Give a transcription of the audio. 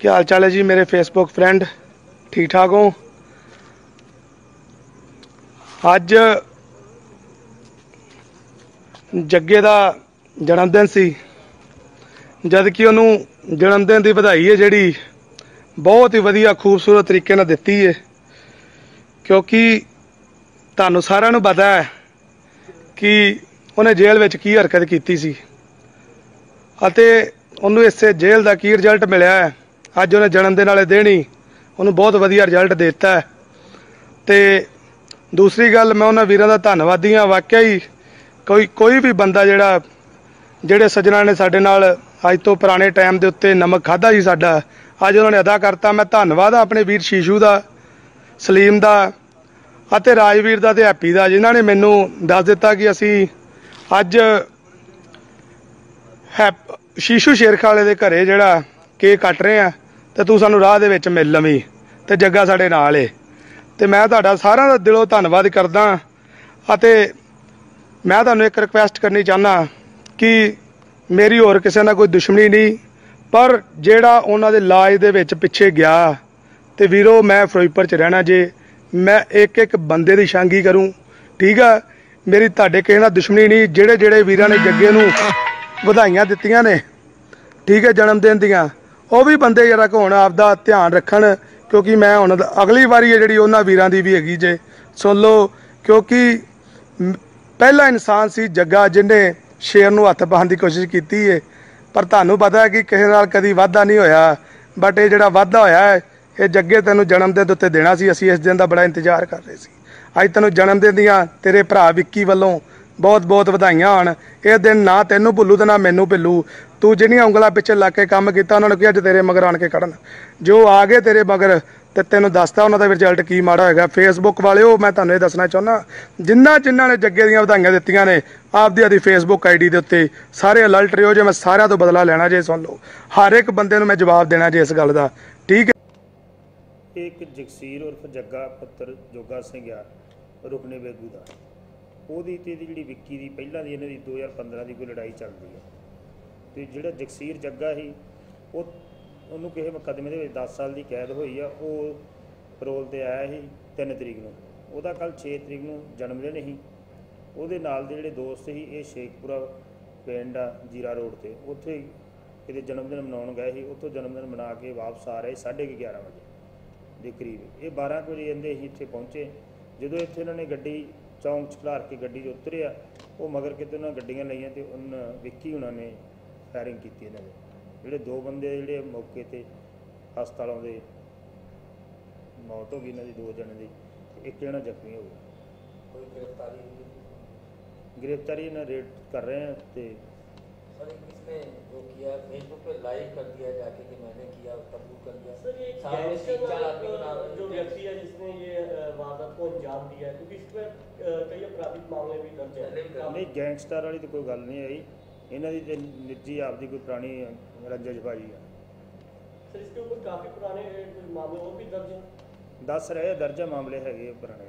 ਕੀ ਹਾਲ ਚਾਲ ਹੈ ਜੀ ਮੇਰੇ ਫੇਸਬੁੱਕ ਫਰੈਂਡ ਠੀਕ ਠਾਕ ਹੋ? ਅੱਜ ਜੱਗੇ ਦਾ ਜਨਮ ਦਿਨ ਸੀ। ਜਦ ਕਿ ਉਹਨੂੰ ਜਨਮ ਦਿਨ ਦੀ ਵਧਾਈ ਹੈ ਜਿਹੜੀ ਬਹੁਤ ਹੀ ਵਧੀਆ, ਖੂਬਸੂਰਤ ਤਰੀਕੇ ਨਾਲ ਦਿੱਤੀ ਹੈ। ਕਿਉਂਕਿ ਤੁਹਾਨੂੰ ਸਾਰਿਆਂ ਨੂੰ ਪਤਾ ਹੈ ਕਿ ਉਹਨੇ ਜੇਲ੍ਹ ਵਿੱਚ ਕੀ ਹਰਕਤ ਕੀਤੀ ਸੀ। ਅਤੇ ਉਹਨੂੰ ਇਸੇ ਜੇਲ੍ਹ ਦਾ ਕੀ ਰਿਜ਼ਲਟ ਮਿਲਿਆ ਹੈ? ਅੱਜ ਉਹਨੇ ਜਨਮ ਦਿਨ ਵਾਲੇ ਦਿਨ ਹੀ ਉਹਨੂੰ ਬਹੁਤ ਵਧੀਆ ਰਿਜ਼ਲਟ ਦੇ ਦਿੱਤਾ ਹੈ। ਤੇ ਦੂਸਰੀ ਗੱਲ, ਮੈਂ ਉਹਨਾਂ ਵੀਰਾਂ ਦਾ ਧੰਨਵਾਦੀ ਹਾਂ। ਵਾਕਿਆ ਹੀ ਕੋਈ ਕੋਈ ਵੀ ਬੰਦਾ ਜਿਹੜਾ, ਜਿਹੜੇ ਸੱਜਣਾ ਨੇ ਸਾਡੇ ਨਾਲ ਅੱਜ ਤੋਂ ਪੁਰਾਣੇ ਟਾਈਮ ਦੇ ਉੱਤੇ ਨਮਕ ਖਾਦਾ ਸੀ ਸਾਡਾ, ਅੱਜ ਉਹਨਾਂ ਨੇ ਅਦਾ ਕਰਤਾ। ਮੈਂ ਧੰਨਵਾਦ ਆ ਆਪਣੇ ਵੀਰ ਸ਼ੀਸ਼ੂ ਦਾ, ਸਲੀਮ ਦਾ ਅਤੇ ਰਾਜਵੀਰ ਦਾ ਤੇ ਹੈਪੀ ਦਾ, ਜਿਨ੍ਹਾਂ ਨੇ ਮੈਨੂੰ ਦੱਸ ਦਿੱਤਾ ਕਿ ਅਸੀਂ ਅੱਜ ਹੈਪ ਸ਼ੀਸ਼ੂ ਸ਼ੇਰਖਾਲੇ ਦੇ ਘਰੇ ਜਿਹੜਾ ਕੇਕ ਕੱਟ ਰਹੇ ਆ ਤੇ ਤੂੰ ਸਾਨੂੰ ਰਾਹ ਦੇ ਵਿੱਚ ਮਿਲ ਲਵੀਂ ਤੇ ਜੱਗਾ ਸਾਡੇ ਨਾਲ ਏ। ਤੇ ਮੈਂ ਤੁਹਾਡਾ ਸਾਰਿਆਂ ਦਾ ਦਿਲੋਂ ਧੰਨਵਾਦ ਕਰਦਾ ਅਤੇ ਮੈਂ ਤੁਹਾਨੂੰ ਇੱਕ ਰਿਕੁਐਸਟ ਕਰਨੀ ਚਾਹਨਾ ਕਿ ਮੇਰੀ ਹੋਰ ਕਿਸੇ ਨਾਲ ਕੋਈ ਦੁਸ਼ਮਣੀ ਨਹੀਂ, ਪਰ ਜਿਹੜਾ ਉਹਨਾਂ ਦੇ ਇਲਾਜ ਦੇ ਵਿੱਚ ਪਿੱਛੇ ਗਿਆ ਤੇ ਵੀਰੋ, ਮੈਂ ਫਿਰੋਜ਼ਪੁਰ ਚ ਰਹਿਣਾ ਜੇ, ਮੈਂ ਇੱਕ ਇੱਕ ਬੰਦੇ ਦੀ ਸ਼ਾਂਗੀ ਕਰੂੰ। ਠੀਕ ਆ? ਮੇਰੀ ਤੁਹਾਡੇ ਕਿਸੇ ਨਾਲ ਦੁਸ਼ਮਣੀ ਨਹੀਂ ਜਿਹੜੇ ਜਿਹੜੇ ਵੀਰਾਂ ਨੇ ਜੱਗੇ ਨੂੰ ਵਧਾਈਆਂ ਦਿੱਤੀਆਂ ਨੇ। ਠੀਕ ਹੈ ਜਨਮ ਦਿਨ ਦੀਆਂ। ਉਹ ਵੀ ਬੰਦੇ ਜਰਾ ਹੁਣ ਆਪਦਾ ਧਿਆਨ ਰੱਖਣ, ਕਿਉਂਕਿ ਮੈਂ ਹੁਣ ਅਗਲੀ ਵਾਰੀ ਹੈ ਜਿਹੜੀ ਉਹਨਾਂ ਵੀਰਾਂ ਦੀ ਵੀ ਹੈਗੀ ਜੇ, ਸੁਣ ਲਓ, ਕਿਉਂਕਿ ਪਹਿਲਾ ਇਨਸਾਨ ਸੀ ਜੱਗਾ ਜਿਹਨੇ ਸ਼ੇਰ ਨੂੰ ਹੱਥ ਪਾਉਣ ਦੀ ਕੋਸ਼ਿਸ਼ ਕੀਤੀ ਏ। ਪਰ ਤੁਹਾਨੂੰ ਪਤਾ ਹੈ ਕਿ ਕਿਸੇ ਨਾਲ ਕਦੀ ਵਾਅਦਾ ਨਹੀਂ ਹੋਇਆ ਬਟ ਇਹ ਜਿਹੜਾ ਵਾਅਦਾ ਹੋਇਆ ਹੈ, ਇਹ ਜੱਗੇ ਤੈਨੂੰ ਜਨਮ ਦਿਨ ਦੇ ਉੱਤੇ ਦੇਣਾ ਸੀ, ਅਸੀਂ ਇਸ ਦਿਨ ਦਾ ਬੜਾ ਇੰਤਜ਼ਾਰ ਕਰ ਰਹੇ ਸੀ। ਅੱਜ ਤੈਨੂੰ ਜਨਮ ਦਿਨ ਦੀਆਂ ਤੇਰੇ ਭਰਾ ਵਿੱਕੀ ਵੱਲੋਂ ਬਹੁਤ ਬਹੁਤ ਵਧਾਈਆਂ ਹੋਣ ਇਹ ਦਿਨ ਨਾ ਤੈਨੂੰ ਭੁੱਲੂ ਤੇ ਨਾ ਮੈਨੂੰ ਭੁੱਲੂ। ਤੂੰ ਜਿਹੜੀਆਂ ਉਂਗਲਾਂ ਪਿੱਛੇ ਲਾ ਕੇ ਕੰਮ ਕੀਤਾ, ਉਹਨਾਂ ਨੂੰ ਕਿਹਾ ਅੱਜ ਤੇਰੇ ਮਗਰ ਆਣ ਕੇ ਖੜਨ? ਜੋ ਆ ਗਏ ਤੇਰੇ ਮਗਰ ਤੇ ਤੈਨੂੰ ਦੱਸਤਾ ਉਹਨਾਂ ਦਾ ਰਿਜ਼ਲਟ ਕੀ ਮਾੜਾ ਹੋਏਗਾ। ਫੇਸਬੁੱਕ ਵਾਲਿਓ, ਮੈਂ ਤੁਹਾਨੂੰ ਇਹ ਦੱਸਣਾ ਚਾਹੁੰਦਾ ਜਿੰਨਾ ਜਿਨ੍ਹਾਂ ਨੇ ਜੱਗੇ ਦੀਆਂ ਵਧਾਈਆਂ ਦਿੱਤੀਆਂ ਨੇ, ਆਪਦੀ ਆਦੀ ਫੇਸਬੁੱਕ ਆਈਡੀ ਦੇ ਉੱਤੇ ਸਾਰੇ ਅਲਰਟ ਰਿਓ ਜੇ ਮੈਂ ਸਾਰਿਆਂ ਤੋਂ ਬਦਲਾ ਲੈਣਾ ਜੇ ਸੁਣ ਲਓ। ਹਰ ਇੱਕ ਬੰਦੇ ਨੂੰ ਮੈਂ ਜਵਾਬ ਦੇਣਾ ਜੇ ਇਸ ਗੱਲ ਦਾ। ਠੀਕ ਹੈ? ਇੱਕ ਜਗਸੀਰ ਉਰਫ ਜੱਗਾ ਪੁੱਤਰ ਜੋਗਾ ਸਿੰਘ ਆ, ਰੁਕਨੇ ਬੇਗੂ ਦਾ। ਉਹਦੀ ਤੇ ਇਹਦੀ ਜਿਹੜੀ ਵਿੱਕੀ ਦੀ, ਪਹਿਲਾਂ ਦੀ ਇਹਨਾਂ ਦੀ 2015 ਦੀ ਕੋਈ ਲੜਾਈ ਚੱਲਦੀ ਹੈ ਤੇ ਜਿਹੜਾ ਜਗਸੀਰ ਜੱਗਾ ਸੀ, ਉਹ ਉਹਨੂੰ ਕਿਸੇ ਮੁਕੱਦਮੇ ਦੇ ਵਿੱਚ 10 ਸਾਲ ਦੀ ਕੈਦ ਹੋਈ ਆ। ਉਹ ਪਰੋਲ ਤੇ ਆਇਆ ਸੀ 3 ਤਰੀਕ ਨੂੰ। ਉਹਦਾ ਕੱਲ 6 ਤਰੀਕ ਨੂੰ ਜਨਮ ਦਿਨ ਸੀ। ਉਹਦੇ ਨਾਲ ਦੇ ਜਿਹੜੇ ਦੋਸਤ ਸੀ, ਇਹ ਸ਼ੇਖਪੁਰਾ ਪਿੰਡ ਆ, ਜੀਰਾ ਰੋਡ ਤੇ। ਉੱਥੇ ਕਿਤੇ ਜਨਮ ਦਿਨ ਮਨਾਉਣ ਗਏ ਸੀ। ਉੱਥੋਂ ਜਨਮ ਦਿਨ ਮਨਾ ਕੇ ਵਾਪਸ ਆ ਰਹੇ 11:30 ਵਜੇ ਦੇ ਕਰੀਬ। ਇਹ 12 ਕੁ ਵਜੇ ਜਾਂਦੇ ਸੀ ਇੱਥੇ ਪਹੁੰਚੇ। ਜਦੋਂ ਇੱਥੇ ਇਹਨਾਂ ਨੇ ਗੱਡੀ ਚੌਂਕ 'ਚ ਖਲਾਰ ਕੇ ਗੱਡੀ 'ਚ ਉਤਰਿਆ ਉਹ ਮਗਰ ਕਿਤੇ ਉਹਨਾਂ ਗੱਡੀਆਂ ਲਈਆਂ ਤੇ ਉਹਨਾਂ ਵਿੱਕੀ ਉਹਨਾਂ ਨੇ ਫਾਇਰਿੰਗ ਕੀਤੀ ਇਹਨਾਂ ਦੇ ਜਿਹੜੇ ਦੋ ਬੰਦੇ ਜਿਹੜੇ ਮੌਕੇ ਤੇ ਹਸਪਤਾਲਾਂ ਦੇ ਮੌਤ ਹੋ ਗਈ ਇਹਨਾਂ ਦੀ ਦੋ ਜਣੇ ਦੀ ਤੇ ਇੱਕ ਜਣਾ ਜ਼ਖਮੀ ਹੋ ਗਿਆ कोई गिरफ्तारी हुई ਗ੍ਰਿਫਤਾਰੀ ਇਹਨਾਂ ਰੇਡ ਕਰ ਰਹੇ ਆ ਤੇ सर एक इसने जो किया फेसबुक पे लाइव कर दिया जाके कि मैंने किया कबूल कर लिया सर ये सामने गैंगस्टर तीन चार वाला, आदमी बना अ, जो व्यक्ति है जिसने ये अ, वारदात को अंजाम दिया है क्योंकि इसमें अ, कई आपराधिक मामले भी दर्ज पहले भी है ਨਹੀਂ ਗੈਂਗਸਟਰ ਵਾਲੀ ਤਾਂ ਕੋਈ ਗੱਲ ਨਹੀਂ ਆਈ ਇਹਨਾਂ ਦੀ ਤੇ ਨਿੱਜੀ ਆਪਦੀ ਕੋਈ ਪੁਰਾਣੀ ਰੰਜਿਸ਼ ਬਾਜੀ ਆ सर इसके ऊपर काफी पुराने अ, कोई मामले और भी दर्ज हैं ਦੱਸ ਰਹੇ ਆ ਦਰਜਾ ਮਾਮਲੇ ਹੈਗੇ ਆ ਪੁਰਾਣੇ